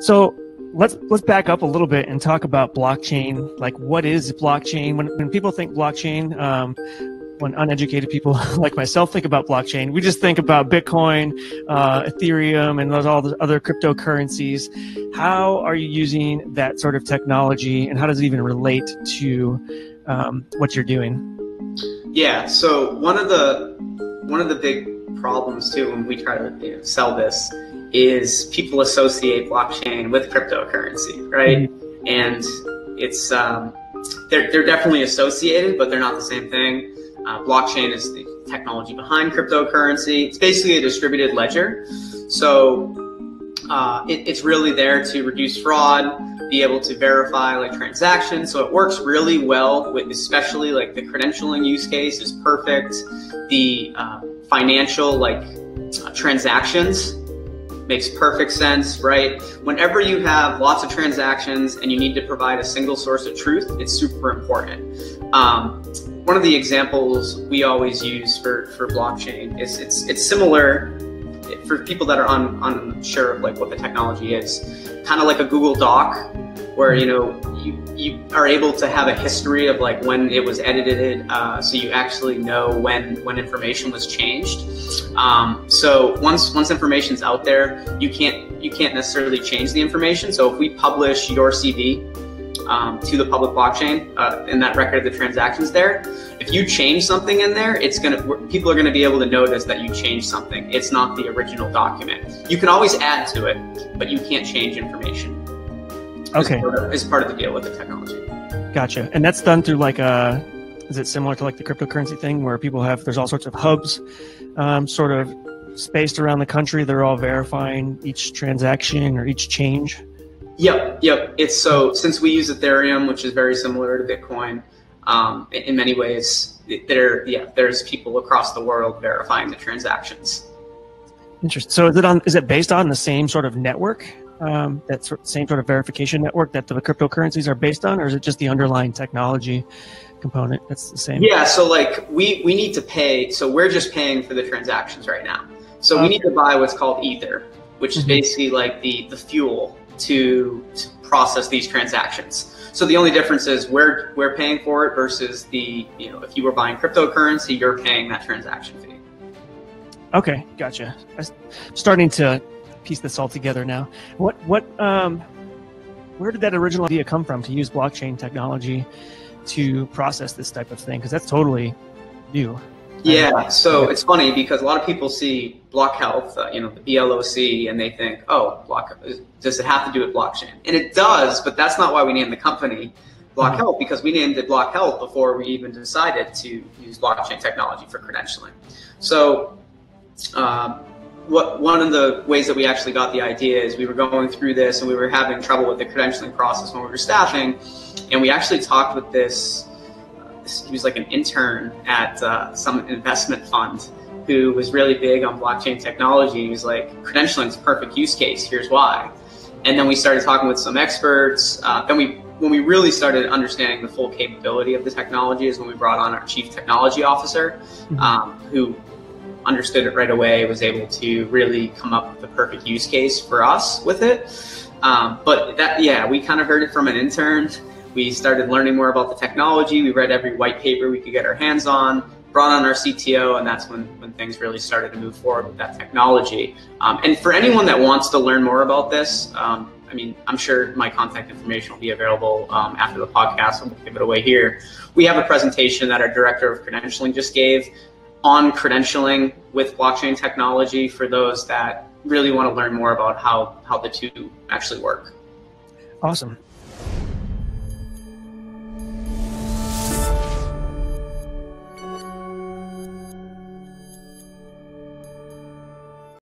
So let's let's back up a little bit and talk about blockchain. Like, what is blockchain? When when people think blockchain, um, when uneducated people like myself think about blockchain, we just think about Bitcoin, uh, Ethereum, and those all the other cryptocurrencies. How are you using that sort of technology, and how does it even relate to um, what you're doing? Yeah. So one of the one of the big problems too when we try to you know, sell this is people associate blockchain with cryptocurrency, right? Mm-hmm. And it's um, they're they're definitely associated, but they're not the same thing. Uh, blockchain is the technology behind cryptocurrency. It's basically a distributed ledger, so uh, it, it's really there to reduce fraud, be able to verify like transactions. So it works really well with, especially like the credentialing use case is perfect. The uh, financial like uh, transactions makes perfect sense, right? Whenever you have lots of transactions and you need to provide a single source of truth, it's super important. Um, one of the examples we always use for, for blockchain is it's it's similar for people that are un, unsure of like what the technology is, kind of like a Google Doc, where you know you, you are able to have a history of like when it was edited, uh, so you actually know when when information was changed. Um, so once once information's out there, you can't you can't necessarily change the information. So if we publish your CV um, to the public blockchain uh, in that record of the transactions there. If you change something in there, it's gonna people are gonna be able to notice that you changed something. It's not the original document. You can always add to it, but you can't change information. Okay, is part of, is part of the deal with the technology. Gotcha, and that's done through like a. Is it similar to like the cryptocurrency thing where people have there's all sorts of hubs, um, sort of spaced around the country. They're all verifying each transaction or each change. Yep, yep. It's so since we use Ethereum, which is very similar to Bitcoin, um, in many ways, there yeah, there's people across the world verifying the transactions. Interesting. So is it on? Is it based on the same sort of network? Um, that same sort of verification network that the cryptocurrencies are based on, or is it just the underlying technology component that's the same? Yeah. So like we we need to pay. So we're just paying for the transactions right now. So okay. we need to buy what's called Ether, which is mm-hmm. basically like the the fuel to, to process these transactions. So the only difference is we're we're paying for it versus the you know if you were buying cryptocurrency, you're paying that transaction fee. Okay, gotcha. I'm starting to piece this all together now. What what um, where did that original idea come from to use blockchain technology to process this type of thing? Because that's totally new. Yeah, so it's funny because a lot of people see BlocHealth, uh, you know, the BLOC, and they think, oh, Block, does it have to do with blockchain? And it does, but that's not why we named the company Block mm-hmm. Health because we named it BlocHealth before we even decided to use blockchain technology for credentialing. So, um, what one of the ways that we actually got the idea is we were going through this and we were having trouble with the credentialing process when we were staffing, and we actually talked with this he was like an intern at uh, some investment fund who was really big on blockchain technology. He was like, credentialing is a perfect use case. Here's why. And then we started talking with some experts. Uh, then we, when we really started understanding the full capability of the technology, is when we brought on our chief technology officer, mm-hmm. um, who understood it right away, was able to really come up with the perfect use case for us with it. Um, but that, yeah, we kind of heard it from an intern we started learning more about the technology. We read every white paper we could get our hands on, brought on our CTO, and that's when, when things really started to move forward with that technology. Um, and for anyone that wants to learn more about this, um, I mean, I'm sure my contact information will be available um, after the podcast. We'll give it away here. We have a presentation that our director of credentialing just gave on credentialing with blockchain technology for those that really want to learn more about how, how the two actually work. Awesome.